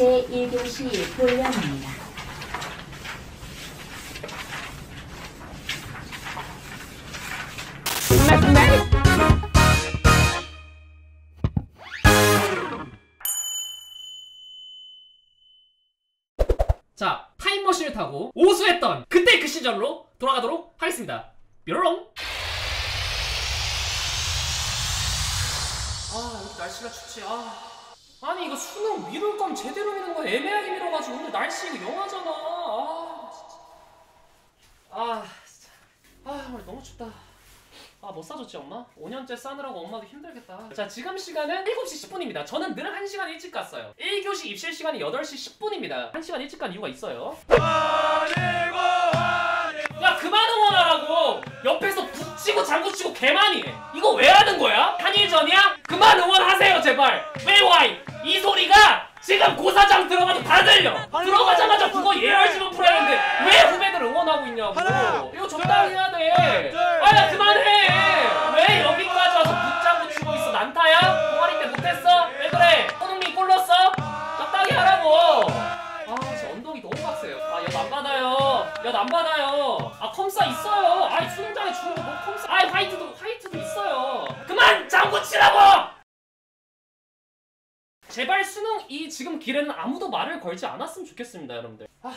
제1교시 훈련입니다. 자, 타임머신을 타고 오수했던 그때 그 시절로 돌아가도록 하겠습니다. 뾰로롱! 아, 오늘 날씨가 춥지. 아. 아니, 이거 수능 미룰 거면 제대로 미는 거 애매하게 미뤄가지고 오늘 날씨 이거 영하잖아. 아, 진짜. 아, 진짜. 아, 오늘 너무 춥다. 아, 못 사줬지, 엄마? 5년째 싸느라고 엄마도 힘들겠다. 자, 지금 시간은 7시 10분입니다. 저는 늘 1시간 일찍 갔어요. 1교시 입실 시간이 8시 10분입니다. 1시간 일찍 간 이유가 있어요. 야, 그만 응원하라고! 옆에서 북치고 장구치고 개많이 해.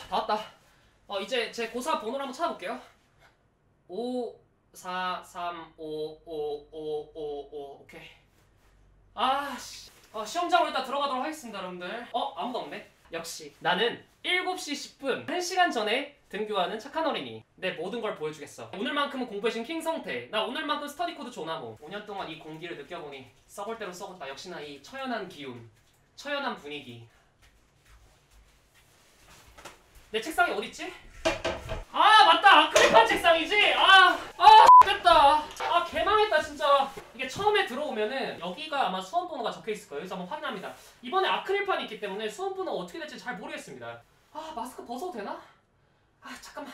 다 왔다. 어, 이제 제 고사 번호를 한번 찾아볼게요. 5, 4, 3, 5, 5, 5, 5, 5, 오케이. 아, 씨. 어, 시험장으로 일단 들어가도록 하겠습니다, 여러분들. 어, 아무도 없네. 역시 나는 7시 10분 1시간 전에 등교하는 착한 어린이 내 모든 걸 보여주겠어 오늘만큼은 공부해준 킹성태 나 오늘만큼 스터디 코드 존나고 5년 동안 이 공기를 느껴보니 썩을 대로 썩었다 역시나 이 처연한 기운 처연한 분위기 내 책상이 어딨지? 아 맞다. 아크릴판 책상이지? 아, 아 됐다. 아 개망했다 진짜. 이게 처음에 들어오면은 여기가 아마 수험 번호가 적혀 있을 거예요. 그래서 한번 확인합니다. 이번에 아크릴판이 있기 때문에 수험 번호 어떻게 될지 잘 모르겠습니다. 아 마스크 벗어도 되나? 아 잠깐만.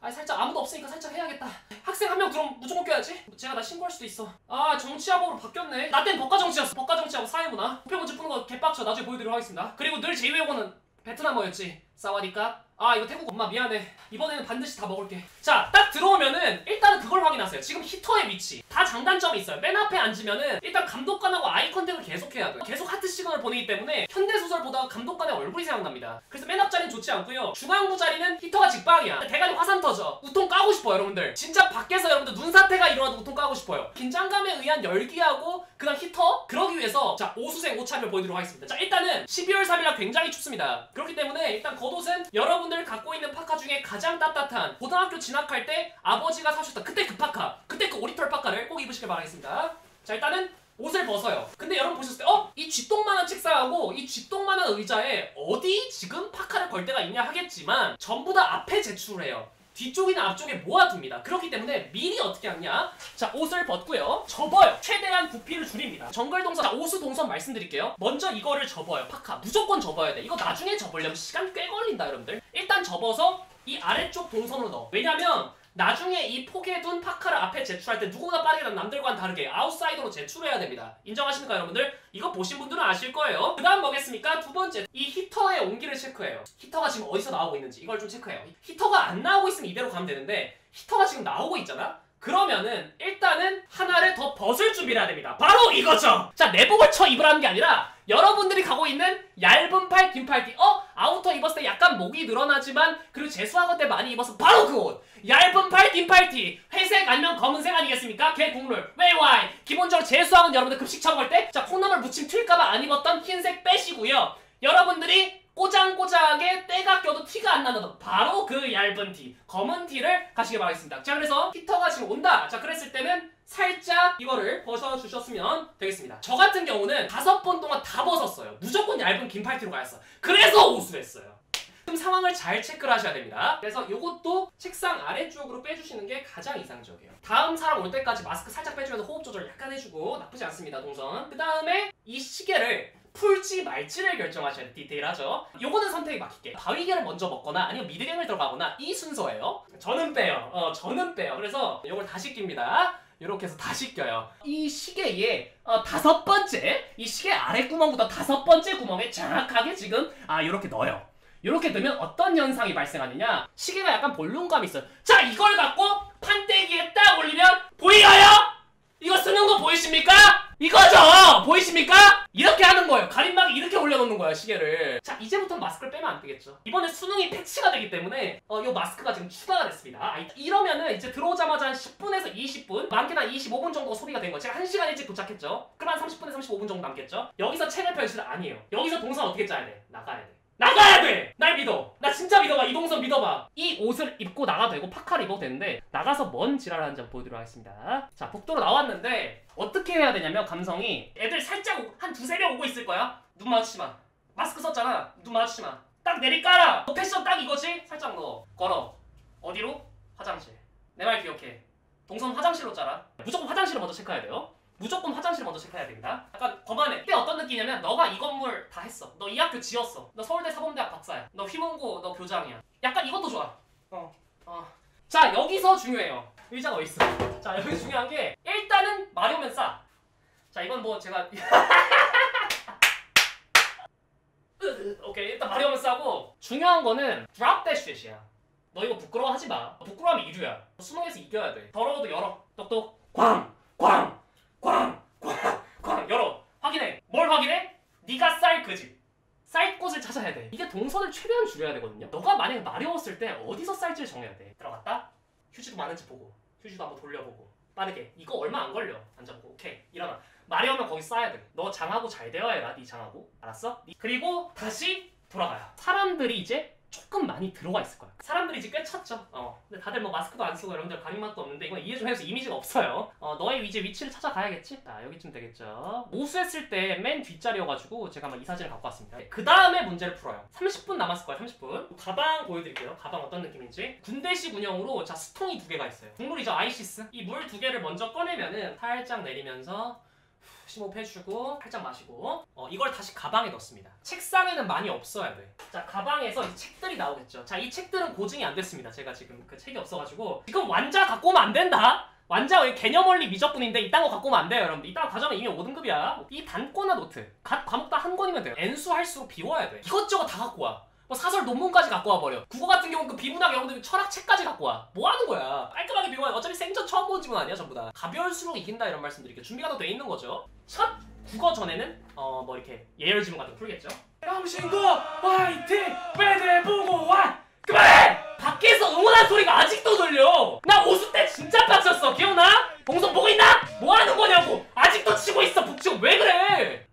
아 살짝 아무도 없으니까 살짝 해야겠다. 학생 한명 그럼 무조건 껴야지. 제가 나 신고할 수도 있어. 아 정치학업으로 바뀌었네. 나 땐 법과 정치였어. 법과 정치하고 사회문화. 부표 문제 푸는 거 개빡쳐. 나중에 보여드리도록 하겠습니다. 그리고 늘 제2외고는 베트남어였지. 사와디까 아 이거 태국 엄마 미안해. 이번에는 반드시 다 먹을게. 자 딱 들어오면은 일단은 그걸 확인하세요. 지금 히터의 위치. 다 장단점이 있어요. 맨 앞에 앉으면은 일단 감독관하고 eye contact을 계속 해야 돼요. 계속 하트 시그널을 보내기 때문에 현대소설 보다가 감독관의 얼굴이 생각납니다. 그래서 맨 앞 자리는 좋지 않고요. 중앙부 자리는 히터가 직방이야. 대가리 화산 터져. 웃통 까고 싶어요 여러분들. 진짜 밖에서 여러분들 눈사태가 일어나도 웃통 까고 싶어요. 긴장감에 의한 열기하고 그다음 히터? 그러기 위해서 자 오수생 옷차림을 보여드리도록 하겠습니다. 자 일단은 12월 3일날 굉장히 춥습니다. 그렇기 때문에 일단 겉옷은 여러분 들 갖고 있는 파카 중에 가장 따뜻한 고등학교 진학할 때 아버지가 사셨던 그때 그 파카 그때 그 오리털 파카를 꼭 입으시길 바라겠습니다. 자 일단은 옷을 벗어요. 근데 여러분 보셨을 때 어? 이 쥐똥만한 책상하고 이 쥐똥만한 의자에 어디 지금 파카를 걸 데가 있냐 하겠지만 전부 다 앞에 제출해요 뒤쪽이나 앞쪽에 모아둡니다. 그렇기 때문에 미리 어떻게 하냐? 자, 옷을 벗고요. 접어요. 최대한 부피를 줄입니다. 정글 동선, 자, 오수 동선 말씀드릴게요. 먼저 이거를 접어요. 파카. 무조건 접어야 돼. 이거 나중에 접으려면 시간 꽤 걸린다, 여러분들. 일단 접어서 이 아래쪽 동선으로 넣어. 왜냐면 나중에 이 포개둔 파카를 앞에 제출할 때 누구보다 빠르게 난 남들과는 다르게 아웃사이더로 제출해야 됩니다. 인정하십니까 여러분들? 이거 보신 분들은 아실 거예요. 그 다음 뭐겠습니까? 두 번째 이 히터의 온기를 체크해요. 히터가 지금 어디서 나오고 있는지 이걸 좀 체크해요. 히터가 안 나오고 있으면 이대로 가면 되는데 히터가 지금 나오고 있잖아? 그러면은 일단은 하나를 더 벗을 준비를 해야 됩니다. 바로 이거죠. 자 내복을 쳐 입으라는 게 아니라 여러분들이 갖고 있는 얇은 팔, 긴 팔티. 어? 아우터 입었을 때 약간 목이 늘어나지만 그리고 재수학원 때 많이 입어서 바로 그 옷. 얇은 팔, 긴 팔티. 회색 아니면 검은색 아니겠습니까? 개국룰. 왜 why? 기본적으로 재수학원 여러분들 급식 처먹을 때 자 콩나물 무침 튈까봐 안 입었던 흰색 빼시고요. 여러분들이 꼬장꼬장하게 때가 껴도 티가 안 나는 바로 그 얇은 티 검은 티를 가지시길 바라겠습니다 자 그래서 히터가 지금 온다 자 그랬을 때는 살짝 이거를 벗어주셨으면 되겠습니다. 저 같은 경우는 다섯 번 동안 다 벗었어요. 무조건 얇은 긴 팔티로 가였어. 그래서 오수했어요. 지금 상황을 잘 체크를 하셔야 됩니다. 그래서 이것도 책상 아래쪽으로 빼주시는 게 가장 이상적이에요. 다음 사람 올 때까지 마스크 살짝 빼주면서 호흡 조절 약간 해주고 나쁘지 않습니다 동선. 그 다음에 이 시계를 풀지 말지를 결정하셔야 돼 디테일하죠? 요거는 선택이 맡길게 바위계를 먼저 먹거나 아니면 미드갱을 들어가거나 이 순서예요. 저는 빼요. 어 저는 빼요. 그래서 요걸 다시 낍니다 이렇게 해서 다시 껴요. 이 시계의 어, 다섯 번째, 이 시계 아래 구멍부터 다섯 번째 구멍에 정확하게 지금 아 이렇게 넣어요. 이렇게 넣으면 어떤 현상이 발생하느냐? 시계가 약간 볼륨감이 있어요. 자, 이걸 갖고 판때기에 딱 올리면 보이어요? 이거 쓰는 거 보이십니까? 이거죠! 보이십니까? 이렇게 하는 거예요. 가림막에 이렇게 올려놓는 거야, 시계를. 자, 이제부터 마스크를 빼면 안 되겠죠. 이번에 수능이 패치가 되기 때문에, 어, 이 마스크가 지금 추가가 됐습니다. 아, 이- 이러면은 이제 들어오자마자 한 10분에서 20분, 많게는 한 25분 정도 소비가 된 거예요. 제가 1시간 일찍 도착했죠. 그럼 한 30분에서 35분 정도 남겠죠? 여기서 책을 펼 시는 아니에요. 여기서 동선 어떻게 짜야 돼? 나가야 돼. 나가야 돼! 날 믿어! 나 진짜 믿어봐! 이동선 믿어봐! 이 옷을 입고 나가도 되고 파카를 입어도 되는데 나가서 뭔 지랄을 하는지 한번 보여드리도록 하겠습니다. 자, 복도로 나왔는데 어떻게 해야 되냐면 감성이 애들 살짝 오- 한 두세 명 오고 있을 거야. 눈 마주치지 마. 마스크 썼잖아. 눈 마주치지 마. 딱 내리 깔아! 너 패션 딱 이거지? 살짝 넣어. 걸어. 어디로? 화장실. 내 말 기억해. 동선 화장실로 짜라. 무조건 화장실을 먼저 체크해야 돼요. 무조건 화장실 먼저 체크해야 됩니다. 약간 거만해. 이때 어떤 느낌이냐면 너가 이 건물 다 했어. 너 이 학교 지었어. 너 서울대 사범대학 박사야. 너 휘문고 너 교장이야. 약간 이것도 좋아. 어. 어. 자 여기서 중요해요. 의자가 어디 있어? 자 여기 중요한 게 일단은 마려우면 싸. 자 이건 뭐 제가 오케이 일단 마려우면 싸고 중요한 거는 drop that shit이야. 너 이거 부끄러워하지 마. 부끄러워하면 이류야. 수능에서 이겨야 돼. 더러워도 열어. 똑똑. 꽝! 꽝! 꽝! 확인해. 뭘 확인해? 네가 쌀그 집. 쌀 곳을 찾아야 돼. 이게 동선을 최대한 줄여야 되거든요. 너가 만약에 마려웠을 때 어디서 쌀지를 정해야 돼. 들어갔다. 휴지도 많은지 보고. 휴지도 한번 돌려보고. 빠르게. 이거 얼마 안 걸려. 앉아보고. 오케이. 일어나. 마려우면 거기 싸야 돼. 너 장하고 잘 되어야 해라. 네 장하고. 알았어? 그리고 다시 돌아가요. 사람들이 이제 조금 많이 들어가 있을 거야. 사람들이 이제 꽤 찼죠. 어. 근데 다들 뭐 마스크도 안 쓰고 여러분들 가림막도 없는데 이건 이해 좀 해서 이미지가 없어요. 어, 너의 이제 위치를 찾아가야겠지? 자, 여기쯤 되겠죠. 모수했을 때 맨 뒷자리여가지고 제가 한번 이 사진을 갖고 왔습니다. 그 다음에 문제를 풀어요. 30분 남았을 거예요. 30분. 가방 보여드릴게요. 가방 어떤 느낌인지. 군대식 운영으로 자 스통이 두 개가 있어요. 국물이죠. 아이시스. 이 물 두 개를 먼저 꺼내면은 살짝 내리면서 심호흡 해주고 살짝 마시고 어, 이걸 다시 가방에 넣습니다. 책상에는 많이 없어야 돼. 자 가방에서 이 책들이 나오겠죠. 자 이 책들은 고증이 안 됐습니다. 제가 지금 그 책이 없어가지고 지금 완자 갖고 오면 안 된다. 완자 왜 개념 원리 미적분인데 이딴 거 갖고 오면 안 돼요 여러분들 이딴 거 가져오면 이미 5등급이야 이 단권화 노트 각 과목 다 한 권이면 돼요 N수 할수록 비워야 돼 이것저것 다 갖고 와 뭐 사설 논문까지 갖고 와버려. 국어 같은 경우는 그 비문학 여러분들 철학책까지 갖고 와 뭐 하는 거야? 깔끔하게 비워야 어차피 생전 처음 본 지문 아니야 전부 다. 가벼울수록 이긴다 이런 말씀 드릴게요 준비가 다돼 있는 거죠. 첫 국어 전에는 어 뭐 이렇게 예열 지문 같은 거 풀겠죠? 당신도 화이팅! 메대 보고 와! 그만해! 밖에서 응원한 소리가 아직도 들려! 나 오수 때 진짜 빡쳤어. 기억나? 봉선 보고 있나? 뭐 하는 거냐고. 아직도 치고 있어 북치고 왜 그래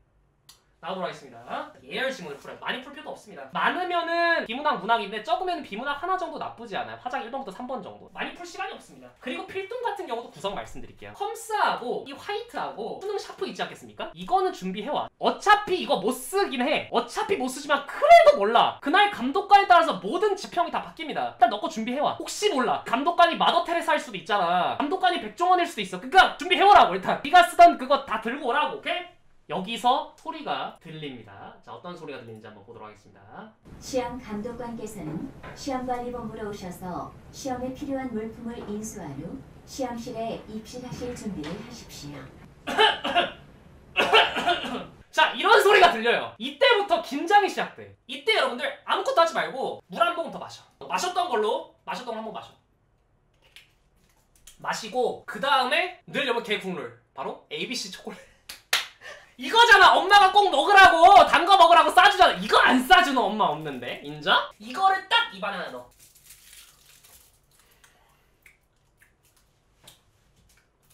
나오도록 하겠습니다. 예열 지문을 풀어요. 많이 풀 필요도 없습니다. 많으면은 비문학 문학인데 적으면 비문학 하나 정도 나쁘지 않아요. 화작 1번부터 3번 정도. 많이 풀 시간이 없습니다. 그리고 필통 같은 경우도 구성 말씀드릴게요. 컴싸하고 이 화이트하고 수능 샤프 있지 않겠습니까? 이거는 준비해와. 어차피 이거 못 쓰긴 해. 어차피 못 쓰지만 그래도 몰라. 그날 감독관에 따라서 모든 지평이 다 바뀝니다. 일단 넣고 준비해와. 혹시 몰라. 감독관이 마더 테레사일 수도 있잖아. 감독관이 백종원일 수도 있어. 그니까 준비해오라고 일단. 네가 쓰던 그거 다 들고 오라고 오케이? 여기서 소리가 들립니다. 자, 어떤 소리가 들리는지 한번 보도록 하겠습니다. 시험 감독관께서는 시험관리본부로 오셔서 시험에 필요한 물품을 인수한 후 시험실에 입실하실 준비를 하십시오. 자, 이런 소리가 들려요. 이때부터 긴장이 시작돼. 이때 여러분들 아무것도 하지 말고 물한 모금 더 마셔. 마셨던 걸로 마셨던 걸 한 번 마셔. 마시고 그 다음에 늘 여러분 개 국룰 바로 ABC 초콜릿. 이거잖아 엄마가 꼭 먹으라고. 단거 먹으라고 싸주잖아. 이거 안 싸주는 엄마 없는데? 인정? 이거를 딱 입안에 하나 넣어.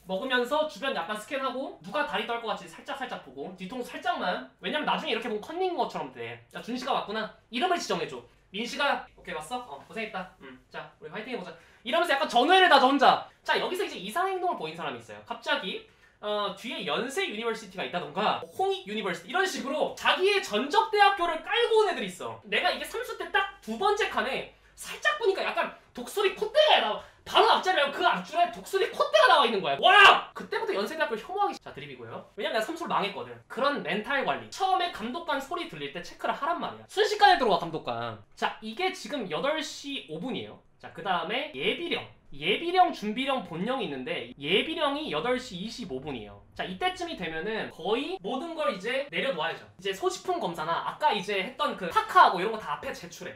먹으면서 주변 약간 스캔하고 누가 다리 떨 것 같이 살짝 살짝 보고. 뒤통수 살짝만. 왜냐면 나중에 이렇게 보면 컨닝 것처럼 돼야 준씨가 왔구나. 이름을 지정해줘. 민씨가 오케이 왔어? 어 고생했다. 음자 우리 화이팅 해보자. 이러면서 약간 전의를 다져. 혼자 자 여기서 이제 이상 행동을 보인 사람이 있어요. 갑자기 어, 뒤에 연세 University가 있다던가 홍익 University 이런 식으로 자기의 전적 대학교를 깔고 온 애들이 있어. 내가 이게 삼수 때 딱 두 번째 칸에 살짝 보니까 약간 독수리 로고가 나와. 바로 앞자리 말고 그 앞줄에 독수리 콧대가 나와 있는 거야. 와! 그때부터 연세대학교 혐오하기 자 드립이고요. 왜냐면 내가 삼수를 망했거든. 그런 멘탈 관리. 처음에 감독관 소리 들릴 때 체크를 하란 말이야. 순식간에 들어와 감독관. 자 이게 지금 8시 5분이에요. 자 그 다음에 예비령 예비령, 준비령, 본령이 있는데 예비령이 8시 25분이에요. 자, 이때쯤이 되면은 거의 모든 걸 이제 내려놓아야죠. 이제 소지품 검사나 아까 이제 했던 그 파카하고 이런 거 다 앞에 제출해.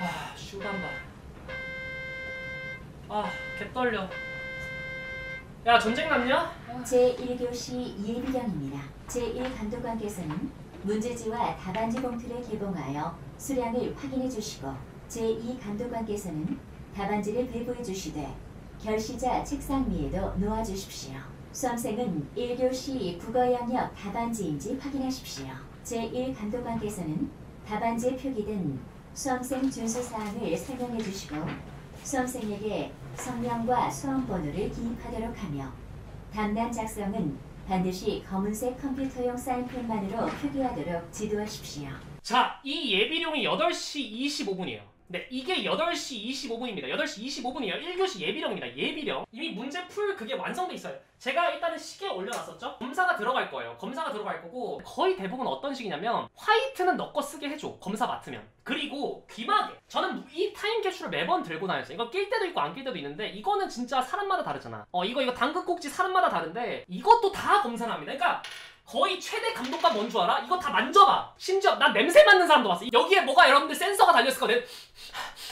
아, 슈간바. 아, 개 떨려. 야, 전쟁 났냐? 제1교시 예비령입니다. 제1감독관께서는 문제지와 답안지 봉투를 개봉하여 수량을 확인해 주시고 제2감독관께서는 답안지를 배부해 주시되 결시자 책상 위에도 놓아 주십시오. 수험생은 1교시 국어 영역 답안지인지 확인하십시오. 제1감독관께서는 답안지에 표기된 수험생 준수 사항을 설명해 주시고 수험생에게 성명과 수험번호를 기입하도록 하며 답안 작성은 반드시 검은색 컴퓨터용 사인펜만으로 표기하도록 지도하십시오. 자, 이 예비령이 8시 25분이에요. 네, 이게 8시 25분입니다. 8시 25분이에요. 1교시 예비령입니다. 예비령. 이미 문제 풀 그게 완성돼 있어요. 제가 일단은 시계에 올려놨었죠? 검사가 들어갈 거예요. 검사가 들어갈 거고 거의 대부분 어떤 식이냐면 화이트는 너거 쓰게 해줘. 검사 맡으면. 그리고 귀마개. 저는 이 타임 캡슐을 매번 들고 다녔어요. 이거 낄 때도 있고 안 낄 때도 있는데 이거는 진짜 사람마다 다르잖아. 어, 이거 이거 당근 꼭지 사람마다 다른데 이것도 다 검사를 합니다. 그러니까 거의 최대 감독관 뭔줄 알아? 이거 다 만져봐. 심지어 난 냄새 맡는 사람도 봤어. 여기에 뭐가 여러분들 센서가 달렸을 거든.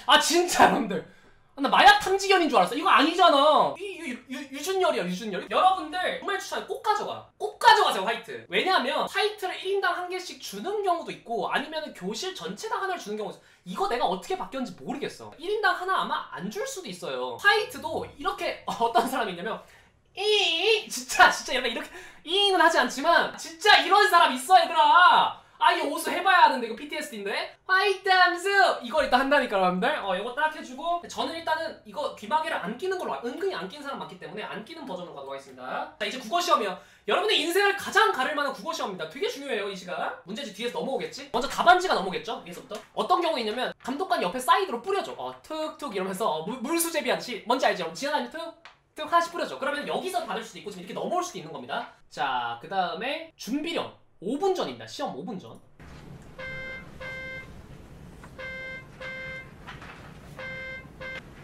아 진짜 여러분들. 나 마약 탐지견인 줄 알았어. 이거 아니잖아. 이 유, 유, 유준열이야 유준열. 여러분들 정말 추천해. 꼭 가져가. 꼭 가져가세요 화이트. 왜냐하면 화이트를 1인당 한 개씩 주는 경우도 있고 아니면 교실 전체당 하나를 주는 경우도 있어. 이거 내가 어떻게 바뀌었는지 모르겠어. 1인당 하나 아마 안 줄 수도 있어요. 화이트도 이렇게 어떤 사람이 있냐면 이 진짜 진짜 약간 이렇게 이는 하지 않지만 진짜 이런 사람 있어 얘들아. 아 이거 오수를 해봐야 하는데 이거 PTSD인데. 화이트 함수! 이걸 일단 한다니까 여러분들. 어 이거 딱 해주고 저는 일단은 이거 귀마개를 안 끼는 걸로 가- 은근히 안 끼는 사람 많기 때문에 안 끼는 버전으로 가도록 하겠습니다. 자 이제 국어 시험이요. 여러분의 인생을 가장 가를만한 국어 시험입니다. 되게 중요해요 이 시간. 문제지 뒤에서 넘어오겠지? 먼저 답안지가 넘어오겠죠 위에서부터? 어떤 경우 있냐면 감독관 옆에 사이드로 뿌려줘. 어 툭툭 이러면서 어, 물, 물수제비 하듯이 뭔지 알죠? 지나다니 툭 툭 하나씩 뿌려줘. 그러면 여기서 받을 수도 있고 지금 이렇게 넘어올 수도 있는 겁니다. 자, 그 다음에 준비령 5분 전입니다. 시험 5분 전.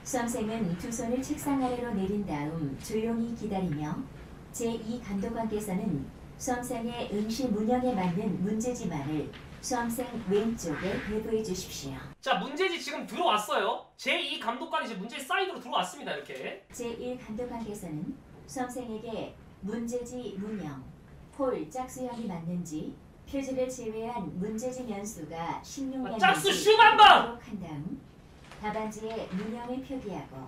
수험생은 두 손을 책상 아래로 내린 다음 조용히 기다리며 제2 감독관께서는 수험생의 응시 문형에 맞는 문제지만을 수험생 왼쪽에 배부해 주십시오. 자, 문제지 지금 들어왔어요. 제2 감독관이 이제 문제 사이드로 들어왔습니다. 이렇게. 제1 감독관께서는 수험생에게 문제지 문형, 폴 짝수형이 맞는지 표지를 제외한 문제지 면수가 16년인지 아, 짝수 슈만방! 기록한 다음 답안지에 문형을 표기하고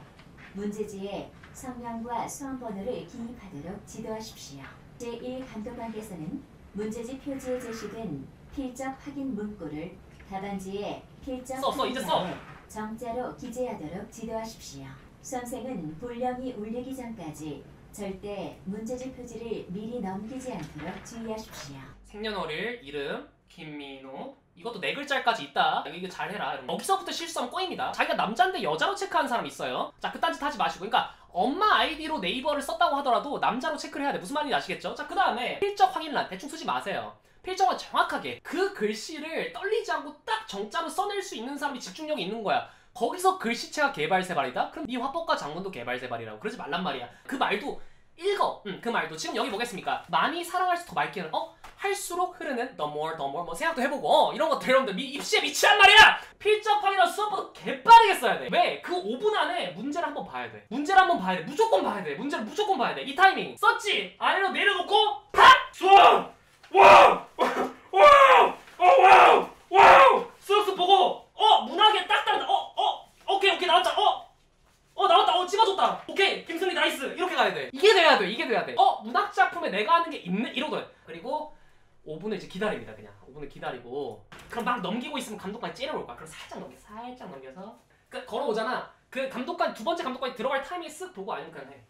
문제지에 성명과 수험 번호를 기입하도록 지도하십시오. 제1 감독관께서는 문제지 표지에 제시된 필적 확인 문구를 답안지에 필적 써, 써, 이제 써. 정자로 기재하도록 지도하십시오. 수험생은 볼령이 울리기 전까지 절대 문제지 표지를 미리 넘기지 않도록 주의하십시오. 생년월일, 이름, 김민호. 이것도 네 글자까지 있다. 이거 잘해라. 여러분. 여기서부터 실수하면 꼬입니다. 자기가 남자인데 여자로 체크하는 사람 있어요. 자, 그딴 짓 하지 마시고. 그러니까 엄마 아이디로 네이버를 썼다고 하더라도 남자로 체크를 해야 돼. 무슨 말인지 아시겠죠? 자, 그 다음에 필적 확인란 대충 쓰지 마세요. 필적은 정확하게 그 글씨를 떨리지 않고 딱 정자로 써낼 수 있는 사람이 집중력이 있는 거야. 거기서 글씨체가 개발세발이다? 그럼 네 화법과 장문도 개발세발이라고 그러지 말란 말이야. 그 말도 읽어. 음, 그 말도 지금 여기 뭐겠습니까? 많이 사랑할수록 더 맑게는 어? 할수록 흐르는 the more the more 뭐 생각도 해보고 어, 이런 것들 여러분들 미, 입시에 미치란 말이야! 필적 확인란 수업도 개빠르게 써야 돼. 왜? 그 5분 안에 문제를 한번 봐야 돼. 문제를 한번 봐야 돼. 무조건 봐야 돼. 문제를 무조건 봐야 돼. 이 타이밍 썼지? 아래로 내려놓고 팍! 수업! wow! wow! 어 wow! wow! 수업수 보고 어 문학에 딱 따른다. 어 어. 오케이 오케이 나왔다. 어 어 나왔다 어 찝어줬다 오케이 김승리 nice 이렇게 가야 돼 이게 돼야 돼 이게 돼야 돼 어 문학 작품에 내가 하는 게 있네 이러더래 그리고 5분을 이제 기다립니다 그냥 5분을 기다리고 그럼 막 넘기고 있으면 감독관이 째려올 거야 그럼 살짝 넘겨 살짝 넘겨서 그 걸어오잖아 그 감독관 두 번째 감독관이 들어갈 타이밍 쓱 보고 아니면 그냥 해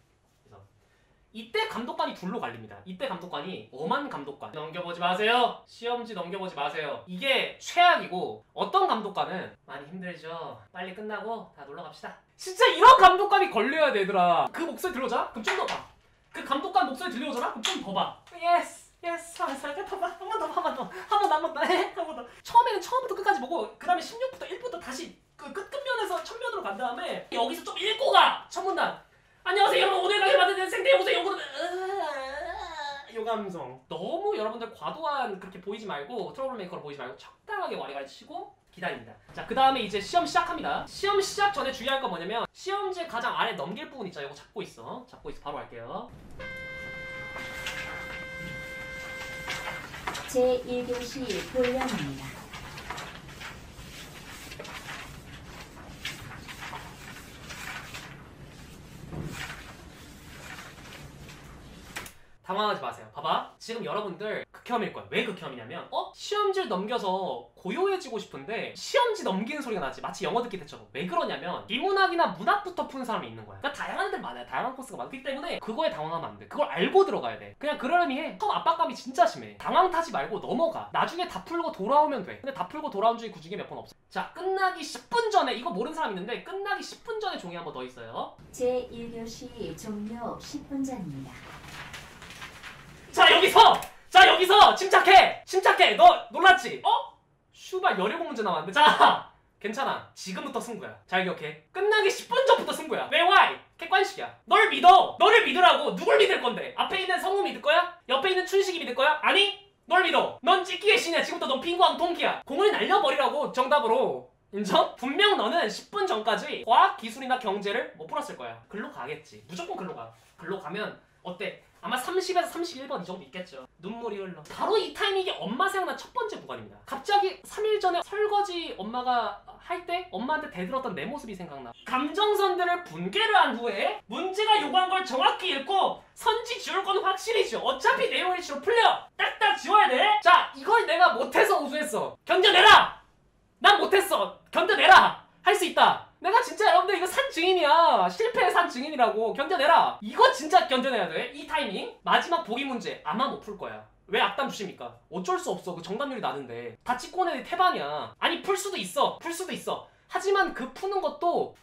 이때 감독관이 둘로 갈립니다 이때 감독관이 엄한 감독관 넘겨보지 마세요 시험지 넘겨보지 마세요 이게 최악이고 어떤 감독관은 많이 힘들죠 빨리 끝나고 다 놀러 갑시다 진짜 이런 감독관이 걸려야 되더라. 그 목소리 들려오잖아? 그럼 좀 더 봐. 그 감독관 목소리 들려오잖아? 그럼 좀 더 봐. yes, yes, 하면서 이렇게 더 봐. 한번 더, 한번 더, 한번 더, 한번 더, 한번 더. 처음에는 처음부터 끝까지 보고, 그 다음에 16부터 1부터 다시 그 끝 끝면에서 첫면으로 간 다음에 여기서 좀 읽고 가 첫문단 안녕하세요 여러분. 오늘 강의 받은 생태연구소 연구는 요 감성. 너무 여러분들 과도한 그렇게 보이지 말고 trouble maker로 보이지 말고 적당하게 와리가리 치고 기다립니다. 자그 다음에 이제 시험 시작합니다. 시험 시작 전에 주의할 건 뭐냐면 시험지 가장 아래 넘길 부분 있죠? 이거 잡고 있어. 잡고 있어. 바로 할게요. 제1교시 본령입니다. 당황하지 마세요. 봐봐. 지금 여러분들 극혐일 거야. 왜 극혐이냐면, 어? 시험지를 넘겨서 고요해지고 싶은데, 시험지 넘기는 소리가 나지. 마치 영어 듣기 때처럼. 왜 그러냐면, 인문학이나 문학부터 푸는 사람이 있는 거야. 그러니까 다양한 애들 많아요. 다양한 코스가 많기 때문에, 그거에 당황하면 안 돼. 그걸 알고 들어가야 돼. 그냥 그러려니 해. 처음 압박감이 진짜 심해. 당황 타지 말고 넘어가. 나중에 다 풀고 돌아오면 돼. 근데 다 풀고 돌아온 중에 그 중에 몇 번 없어. 자, 끝나기 10분 전에, 이거 모르는 사람 있는데, 끝나기 10분 전에 종이 한 번 더 있어요. 제1교시 종료 10분 전입니다. 자 여기서! 자 여기서! 침착해! 침착해! 너 놀랐지? 어? 슈발 17문제 남았는데. 자 괜찮아. 지금부터 승부야. 잘 기억해. 끝나기 10분 전부터 승부야. 왜 why? 객관식이야. 널 믿어. 너를 믿으라고 누굴 믿을 건데? 앞에 있는 성우 믿을 거야? 옆에 있는 춘식이 믿을 거야? 아니 널 믿어. 넌 찍기의 신이야. 지금부터 넌 피구왕 통키야. 공을 날려버리라고 정답으로. 인정? 분명 너는 10분 전까지 과학, 기술이나 경제를 못 풀었을 거야. 글로 가겠지. 무조건 글로 가. 글로 가면 어때? 아마 30에서 31번 이 정도 있겠죠. 눈물이 흘러. 바로 이 타이밍이 엄마 생각난 첫 번째 구간입니다. 갑자기 3일 전에 설거지 엄마가 할 때 엄마한테 대들었던 내 모습이 생각나. 감정선들을 분개를 한 후에 문제가 요구한 걸 정확히 읽고 선지 지울 건 확실히죠. 어차피 내용이 실로 풀려. 딱딱 지워야 돼. 자, 이걸 내가 못해서 우수했어. 견뎌내라. 난 못했어. 견뎌내라. 할 수 있다. 내가 진짜 여러분들 이거 산 증인이야. 실패의 산 증인이라고. 견뎌내라. 이거 진짜 견뎌내야 돼. 이 타이밍. 마지막 보기 문제 아마 못 풀 거야. 왜 악담 주십니까? 어쩔 수 없어. 그 정답률이 나는데. 다 찍고 온 애들이 태반이야. 아니 풀 수도 있어. 풀 수도 있어. 하지만 그 푸는 것도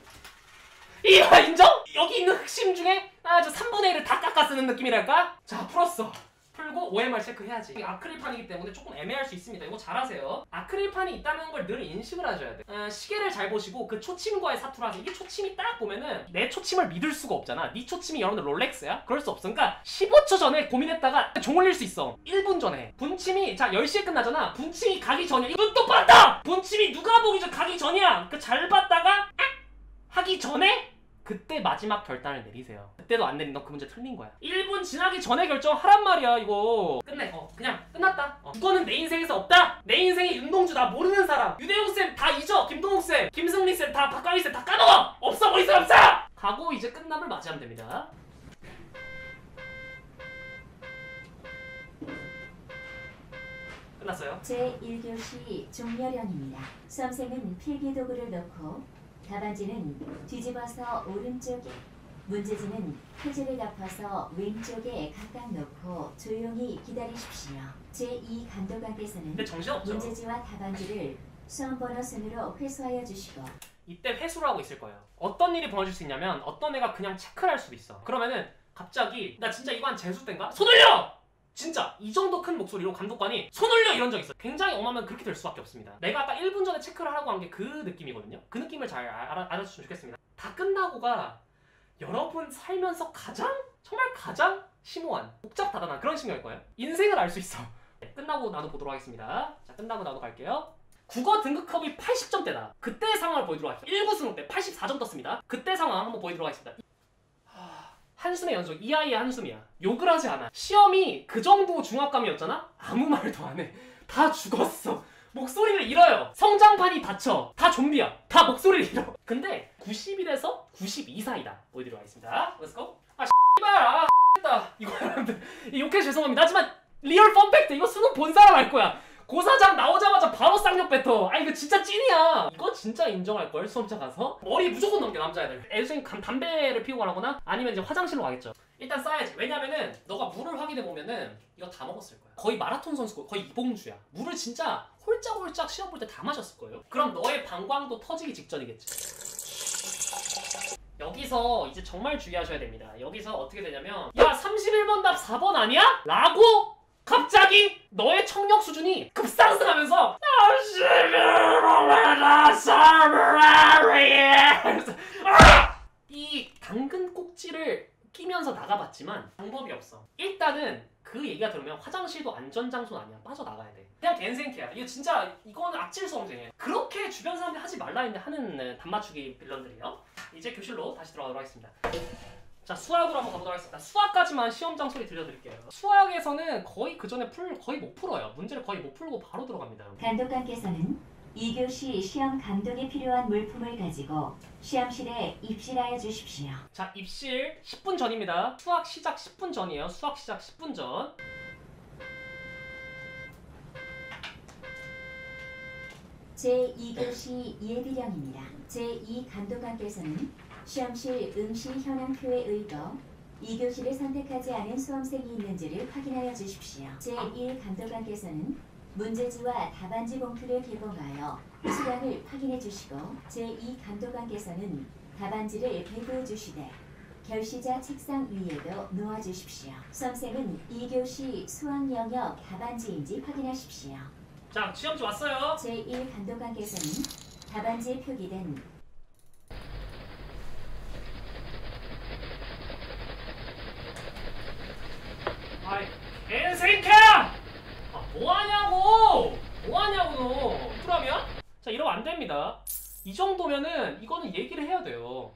이야 인정? 여기 있는 핵심 중에 아저 3분의 1을 다 깎아 쓰는 느낌이랄까? 자 풀었어. 풀고 OMR 체크해야지. 아크릴판이기 때문에 조금 애매할 수 있습니다. 이거 잘하세요. 아크릴판이 있다는 걸 늘 인식을 하셔야 돼. 어, 시계를 잘 보시고 그 초침과의 사투라서 이게 초침이 딱 보면은 내 초침을 믿을 수가 없잖아. 네 초침이 여러분들 롤렉스야? 그럴 수 없어. 그러니까 15초 전에 고민했다가 종 올릴 수 있어. 1분 전에. 분침이 자 10시에 끝나잖아. 분침이 가기 전이야. 또 봤다! 분침이 누가 보기 전 가기 전이야. 그 잘 봤다가 악! 하기 전에 그때 마지막 결단을 내리세요. 그때도 안 내린 너그 문제 틀린 거야. 1분 지나기 전에 결정하란 말이야 이거. 끝내. 어 그냥 끝났다. 어. 이거는 내 인생에서 없다. 내 인생이 윤동주 나 모르는 사람. 유대용 쌤다 잊어. 김동욱 쌤, 김승리 쌤다 박가위 쌤다 까먹어. 없어 보이 사람 없어. 가고 이제 끝남을 맞이하면 됩니다. 끝났어요. 제1교시 종료령입니다. 수험생은 필기도구를 넣고 답안지는 뒤집어서 오른쪽에 문제지는 표지를 덮어서 왼쪽에 각각 놓고 조용히 기다리십시오. 제2 감독관께서는 근데 정신없죠. 문제지와 답안지를 수험 번호 순으로 회수하여 주시고 이때 회수를 하고 있을 거예요. 어떤 일이 벌어질 수 있냐면 어떤 애가 그냥 체크를 할 수도 있어. 그러면은 갑자기 나 진짜 이거 한 재수 때인가? 손 올려! 진짜 이 정도 큰 목소리로 감독관이 손 올려 이런 적 있어. 굉장히 엄하면 그렇게 될 수밖에 없습니다. 내가 아까 1분 전에 체크를 하라고 한 게 그 느낌이거든요. 그 느낌을 잘 알아, 알아주시면 좋겠습니다. 다 끝나고가 여러분 살면서 가장 정말 가장 심오한 복잡다단한 그런 신경일 거예요. 인생을 알 수 있어. 네, 끝나고 나도 보도록 하겠습니다. 자 끝나고 나도 갈게요. 국어 등급컵이 80점대다. 그때 상황을 보여드리도록 하겠습니다. 1구 수능 때 84점 떴습니다. 그때 상황 한번 보여드리도록 하겠습니다. 하, 한숨의 연속, 이 아이의 한숨이야. 욕을 하지 않아. 시험이 그 정도 중압감이었잖아? 아무 말도 안 해. 다 죽었어. 목소리를 잃어요. 성장판이 닫혀. 다 좀비야. 다 목소리를 잃어. 근데 91에서 92 사이다. 보여드리도록 하겠습니다. Let's go. 아, 씨발. 아, 했다. 이거 여러분들. 욕해 죄송합니다. 하지만 real fun fact. 이거 수능 본 사람 알 거야. 고사장 나오자마자 바로 쌍욕 뱉어. 아 이거 진짜 찐이야. 이거 진짜 인정할 걸 수험자 가서 머리 무조건 넘겨 남자애들. 애들 감 담배를 피우고 하거나 아니면 이제 화장실로 가겠죠. 일단 싸야지. 왜냐면은 너가 물을 확인해 보면은 이거 다 먹었을 거야. 거의 마라톤 선수 거의 이봉주야. 물을 진짜 홀짝홀짝 시험 볼 때 다 마셨을 거예요. 그럼 너의 방광도 터지기 직전이겠지. 여기서 이제 정말 주의하셔야 됩니다. 여기서 어떻게 되냐면 야 31번 답 4번 아니야? 라고 갑자기 너의 청력 수준이 급상승하면서 아! 이 당근 꼭지를 끼면서 나가봤지만 방법이 없어. 일단은 그 얘기가 들으면 화장실도 안전장소는 아니야. 빠져나가야 돼. 그냥 댄생케야. 이거 진짜 이거는 악질 성쟁이야. 그렇게 주변 사람들이 하지 말라 했는데 하는 단맞추기 빌런들이에요. 이제 교실로 다시 들어가도록 하겠습니다. 자 수학으로 한번 가보도록 하겠습니다. 수학까지만 시험장 소리 들려드릴게요. 수학에서는 거의 그 전에 풀 거의 못 풀어요. 문제를 거의 못 풀고 바로 들어갑니다. 감독관께서는 2교시 시험 감독에 필요한 물품을 가지고 시험실에 입실하여 주십시오. 자 입실 10분 전입니다. 수학 시작 10분 전이에요. 수학 시작 10분 전. 제2교시 예비령입니다. 제2 감독관께서는 시험실 응시 현황표에 의거 2교시를 선택하지 않은 수험생이 있는지를 확인하여 주십시오. 제1 감독관께서는 문제지와 답안지 봉투를 개봉하여 수량을 확인해 주시고 제2 감독관께서는 답안지를 배부해 주시되 결시자 책상 위에도 놓아 주십시오. 수험생은 2교시 수학 영역 답안지인지 확인하십시오. 자 시험지 왔어요. 제1 감독관께서는 답안지에 표기된 아이 개새끼야! 아 뭐하냐고! 뭐하냐고 너! 쿨하면? 자 이러면 안 됩니다. 이 정도면은 이거는 얘기를 해야 돼요.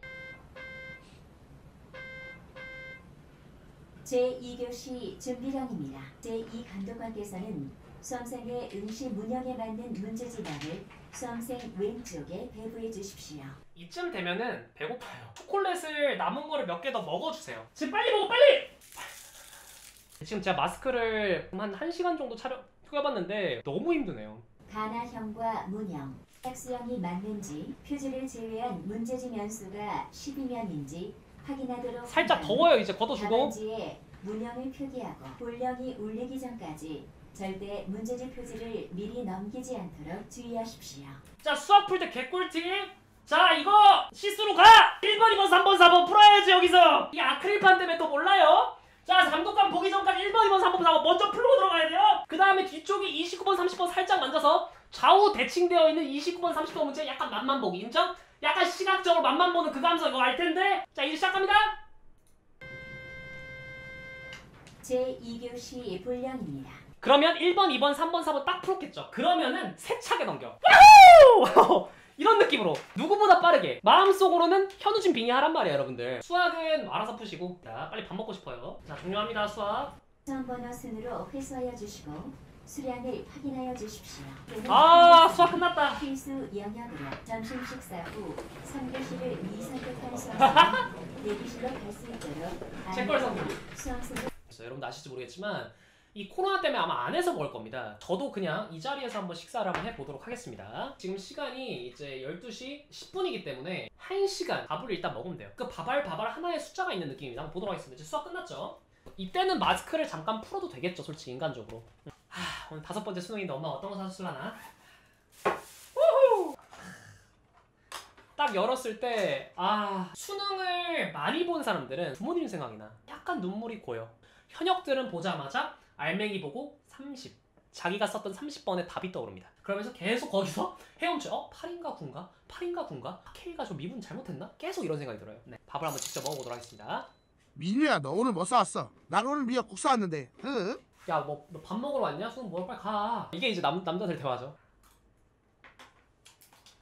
제2교시 준비령입니다. 제2 감독관께서는 수험생의 응시 문형에 맞는 문제지방을 수험생 왼쪽에 배부해 주십시오. 이쯤 되면은 배고파요. 초콜릿을 남은 거를 몇 개 더 먹어주세요. 지금 빨리 먹어 빨리! 지금 제가 마스크를 한 1시간 정도 촬영 해봤는데 너무 힘드네요. 가나형과 문형, 짝 수형이 맞는지 표지를 제외한 문제지 면수가 12면인지 확인하도록 살짝 더워요 이제 걷어주고. 답안지에 문형을 표기하고 본령이 울리기 전까지 절대 문제지 표지를 미리 넘기지 않도록 주의하십시오. 자 수학 풀 때 개꿀팁. 자 이거 시스로 가! 1번 2번 3번 4번 풀어야지 여기서. 이 아크릴판 때문에 또 몰라요. 자 감독관 보기 전까지 1번 2번 3번 4번 먼저 풀고 들어가야 돼요. 그 다음에 뒤쪽이 29번 30번 살짝 만져서 좌우 대칭되어 있는 29번 30번 문제 약간 맛만 보기 인정? 약간 시각적으로 맛만 보는 그 감성 이거 알 텐데 자 이제 시작합니다 제2교시 볼령입니다. 그러면 1번, 2번, 3번, 4번 딱 풀었겠죠. 그러면은 세차게 넘겨. 이런 느낌으로 누구보다 빠르게 마음속으로는 현우진 빙의하란 말이에요 여러분들 수학은 알아서 푸시고 자 빨리 밥 먹고 싶어요 자 종료합니다 수학 수험번호 순으로 회수하여 주시고 수량을 확인하여 주십시오. 아 수학 끝났다 필수 영역으로 점심 식사 후 3교시를 미선택한 수험생은 대기실로 갈 수 있도록 제걸 선물 수험생을 여러분들 아실지 모르겠지만 이 코로나 때문에 아마 안에서 먹을 겁니다. 저도 그냥 이 자리에서 한번 식사를 한번 해보도록 하겠습니다. 지금 시간이 이제 12시 10분이기 때문에 1시간 밥을 일단 먹으면 돼요. 그 밥알 밥알 하나의 숫자가 있는 느낌입니다. 한번 보도록 하겠습니다. 이제 수학 끝났죠? 이때는 마스크를 잠깐 풀어도 되겠죠, 솔직히 인간적으로. 하, 오늘 다섯 번째 수능인데 엄마 어떤 거? 우후! 딱 열었을 때, 아, 수능을 많이 본 사람들은 부모님 생각이 나. 약간 눈물이 고여. 현역들은 보자마자 알맹이 보고 30. 자기가 썼던 30번의 답이 떠오릅니다. 그러면서 계속 거기서 헤엄쳐. 어? 8인가 9인가? 8인가 9인가? K가 좀 미분 잘못했나? 계속 이런 생각이 들어요. 네. 밥을 한번 직접 먹어보도록 하겠습니다. 민유야 너 오늘 뭐 싸왔어? 난 오늘 미역국 싸왔는데 응? 야, 뭐, 너 밥 먹으러 왔냐? 수능 먹으러 빨리 가. 이게 이제 남, 남자들 대화죠.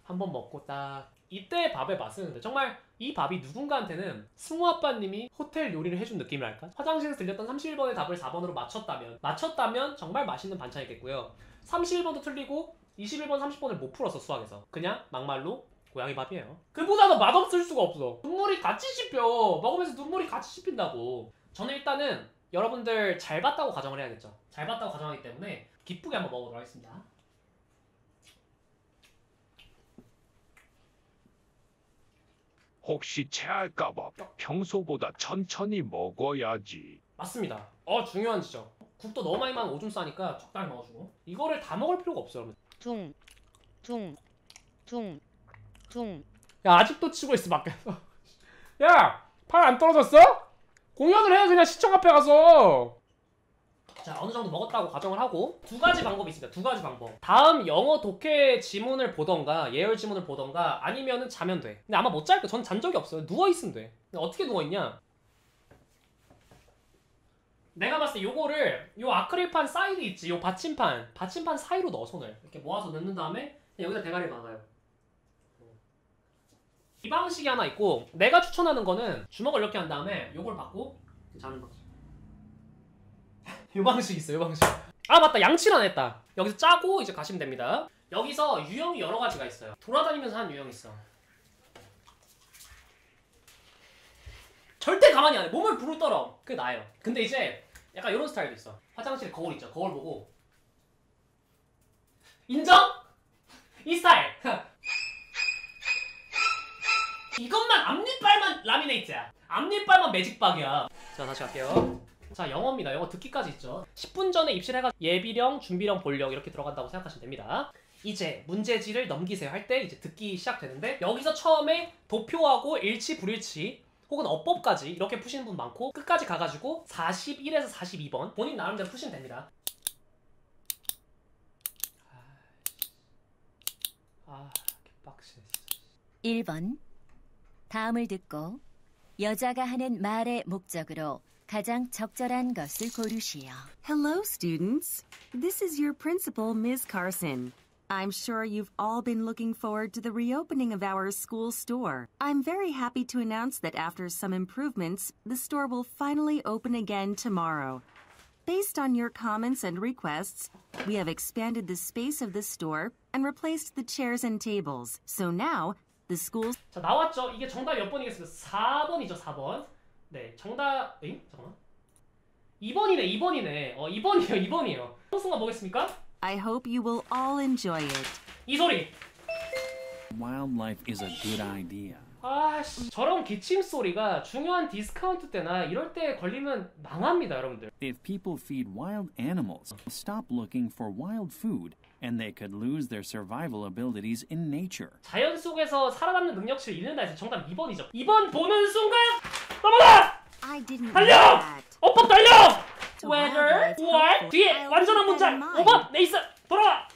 한 번 먹고 딱. 이때 밥의 맛은 정말 이 밥이 누군가한테는 승우 아빠님이 호텔 요리를 해준 느낌이랄까? 화장실에서 들렸던 31번의 답을 4번으로 맞췄다면 맞췄다면 정말 맛있는 반찬이겠고요. 31번도 틀리고 21번, 30번을 못 풀었어 수학에서. 그냥 막말로 고양이 밥이에요. 그보다는 맛없을 수가 없어. 눈물이 같이 씹혀. 먹으면서 눈물이 같이 씹힌다고. 저는 일단은 여러분들 잘 봤다고 가정을 해야겠죠. 잘 봤다고 가정하기 때문에 기쁘게 한번 먹어보도록 하겠습니다. 혹시 체할까봐 평소보다 천천히 먹어야지. 맞습니다. 어 중요한 지점. 국도 너무 많이 많으면 오줌 싸니까 적당히 먹어주고 이거를 다 먹을 필요가 없어요 여러분. 퉁, 퉁, 퉁, 퉁. 야 아직도 치고 있어 밖에서. 야 팔 안 떨어졌어? 공연을 해 그냥 시청 앞에 가서. 자 어느 정도 먹었다고 가정을 하고 두 가지 방법이 있습니다. 두 가지 방법. 다음 영어 독해 지문을 보던가 예열 지문을 보던가 아니면은 자면 돼. 근데 아마 못 잘 거야. 전잔 적이 없어요. 누워 있으면 돼. 근데 어떻게 누워 있냐? 내가 봤을 때 요거를 요 아크릴판 사이드 있지 요 받침판 받침판 사이로 넣어 손을 이렇게 모아서 넣는 다음에 여기다 대가리 막아요 이 방식이 하나 있고 내가 추천하는 거는 주먹을 이렇게 한 다음에 요걸 받고 자는 방식 요 방식 있어요 요 방식 아 맞다 양치를 안 했다 여기서 짜고 이제 가시면 됩니다 여기서 유형이 여러 가지가 있어요 돌아다니면서 하는 유형이 있어 절대 가만히 안 해. 몸을 부르 떨어. 그게 나예요. 근데 이제 약간 이런 스타일도 있어. 화장실에 거울 있죠. 거울 보고 인정? 이 스타일. 이것만 앞니빨만 라미네이트야. 앞니빨만 매직박이야. 자 다시 갈게요. 자 영어입니다. 영어 듣기까지 있죠. 10분 전에 입실해가 예비령, 준비령, 본령 이렇게 들어간다고 생각하시면 됩니다. 이제 문제지를 넘기세요 할 때 이제 듣기 시작되는데 여기서 처음에 도표하고 일치 불일치 혹은 어법까지 이렇게 푸시는 분 많고 끝까지 가가지고 41에서 42번 본인 나름대로 푸시면 됩니다. 아, 개빡치네 진짜. 1번 다음을 듣고 여자가 하는 말의 목적으로 가장 적절한 것을 고르시오. Hello, students. This is your principal, Ms. Carson. I'm sure you've all been looking forward to the reopening of our school store. I'm very happy to announce that after some improvements, the store will finally open again tomorrow. Based on your comments and requests, we have expanded the space of the store and replaced the chairs and tables. So now, the school 자 나왔죠? 이게 정답이 몇 번이겠습니까? 4번이죠 4번 네 정답 에잉? 잠깐만 2번이네 2번이네 어 2번이에요 2번이에요 순간 뭐겠습니까? I hope you will all enjoy it. 이 소리 Wildlife is a good idea. 아씨 저런 기침 소리가 중요한 디스카운트 때나 이럴 때 걸리면 망합니다 여러분들 If people feed wild animals, stop looking for wild food, and they could lose their survival abilities in nature. 자연 속에서 살아남는 능력치를 잃는다 해서 정답 2번이죠 2번 보는 순간 넘어가! I didn't know 달려! that. 오빠 달려! Whether, what? 뒤에 완전한 문장 in mind. 5번 nice 돌아와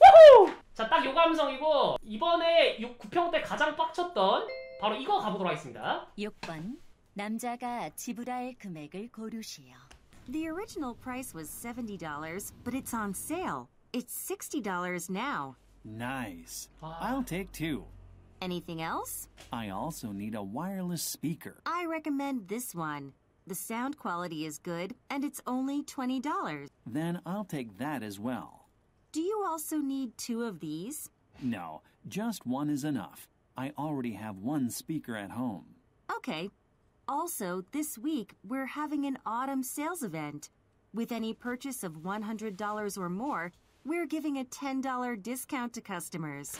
우후! 자 딱 요 감성이고 이번에 6, 9평 때 가장 빡쳤던 바로 이거 가보도록 하겠습니다 6번 남자가 지불할 금액을 고르시오. The original price was $70, but it's on sale. It's $60 now. Nice. I'll take two. Anything else? I also need a wireless speaker. I recommend this one. The sound quality is good, and it's only $20. Then I'll take that as well. Do you also need two of these? No, just one is enough. I already have one speaker at home. Okay. Also, this week, we're having an autumn sales event. With any purchase of $100 or more, we're giving a $10 discount to customers.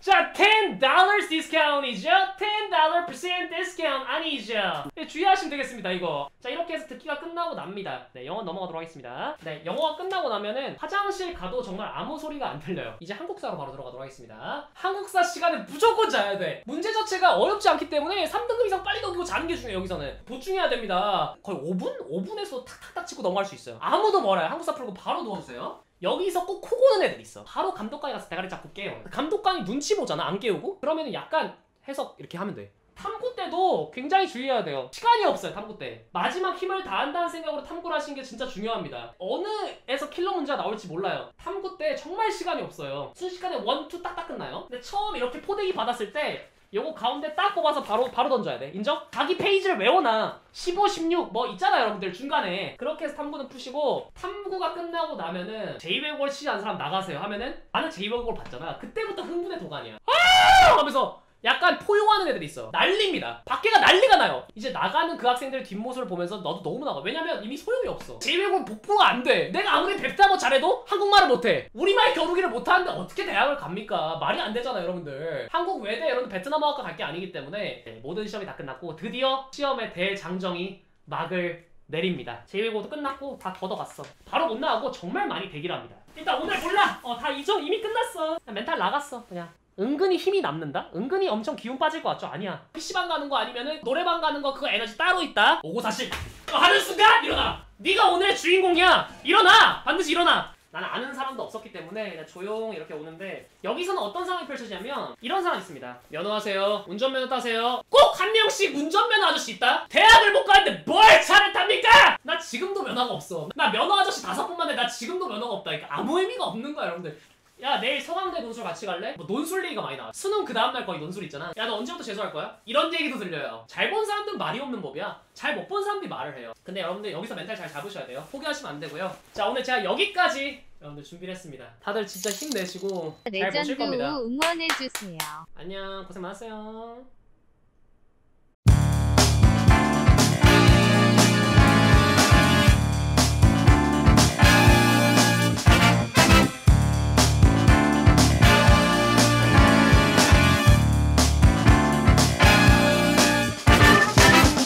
자, $10 디스카운트이죠? $10 percent 디스카운트 아니죠? 네, 주의하시면 되겠습니다, 이거. 자, 이렇게 해서 듣기가 끝나고 납니다. 네, 영어 넘어가도록 하겠습니다. 네, 영어가 끝나고 나면은 화장실 가도 정말 아무 소리가 안 들려요. 이제 한국사로 바로 들어가도록 하겠습니다. 한국사 시간에 무조건 자야 돼. 문제 자체가 어렵지 않기 때문에 3등급 이상 빨리 넘기고 자는 게 중요해요, 여기서는. 보충해야 됩니다. 거의 5분? 5분에서 탁탁탁 치고 넘어갈 수 있어요. 아무도 멀어요. 한국사 풀고 바로 누워주세요. 여기서 꼭 코 고는 애들 있어. 바로 감독관이 가서 대가리 잡고 깨요. 감독관이 눈치 보잖아, 안 깨우고? 그러면 약간 해석 이렇게 하면 돼. 탐구 때도 굉장히 주의해야 돼요. 시간이 없어요, 탐구 때. 마지막 힘을 다한다는 생각으로 탐구를 하시는 게 진짜 중요합니다. 어느 에서 킬러 문제가 나올지 몰라요. 탐구 때 정말 시간이 없어요. 순식간에 one, two 딱딱 끝나요. 근데 처음 이렇게 포대기 받았을 때 요거 가운데 딱 뽑아서 바로 바로 던져야 돼. 인정? 자기 페이지를 외워놔. 15, 16 뭐 있잖아요, 여러분들 중간에. 그렇게 해서 탐구는 푸시고 탐구가 끝나고 나면은 제2외국어를 치지 않은 사람 나가세요 하면은 나는 제2외국어를 봤잖아. 그때부터 흥분의 도가니야. 아! 하면서 약간 포효하는 애들이 있어. 난리입니다. 밖에가 난리가 나요. 이제 나가는 그 학생들 뒷모습을 보면서 너도 너무 나가. 왜냐면 이미 소용이 없어. 제이웨이월 복부가 안 돼. 내가 아무리 벡다뭐 잘해도 한국말을 못해. 우리말 겨루기를 못하는데 어떻게 대학을 갑니까? 말이 안 되잖아, 여러분들. 한국 외대 여러분 베트남어학과 갈 게 아니기 때문에 네, 모든 시험이 다 끝났고 드디어 시험의 대장정이 막을 내립니다. 제이웨이고도 끝났고 다 걷어갔어. 바로 못 나가고 정말 많이 대기를 합니다. 일단 오늘 몰라. 어, 다 이정 이미 끝났어. 멘탈 나갔어. 그냥 은근히 힘이 남는다? 은근히 엄청 기운 빠질 것 같죠? 아니야. PC방 가는 거 아니면은 노래방 가는 거 그거 에너지 따로 있다. 오고 사실 하는 순간 일어나. 네가 오늘의 주인공이야. 일어나. 반드시 일어나. 나는 아는 사람도 없었기 때문에 그냥 조용히 이렇게 오는데 여기서는 어떤 상황이 펼쳐지냐면 이런 상황이 있습니다. 면허 하세요. 운전면허 따세요. 꼭 한 명씩 운전면허 아저씨 있다. 대학을 못 가는데 뭘 차를 탑니까? 나 지금도 면허가 없어. 나 면허 아저씨 다섯 번 만에 나 지금도 면허가 없다. 그러니까 아무 의미가 없는 거야 여러분들. 야 내일 서강대 논술 같이 갈래? 뭐 논술 얘기가 많이 나와 수능 그 다음날 거의 논술 있잖아. 야 너 언제부터 재수할 거야? 이런 얘기도 들려요. 잘 본 사람들은 말이 없는 법이야. 잘 못 본 사람들이 말을 해요. 근데 여러분들 여기서 멘탈 잘 잡으셔야 돼요. 포기하시면 안 되고요. 자 오늘 제가 여기까지 여러분들 준비를 했습니다. 다들 진짜 힘내시고 잘 보실 겁니다. 우 응원해주세요. 안녕. 고생 많았어요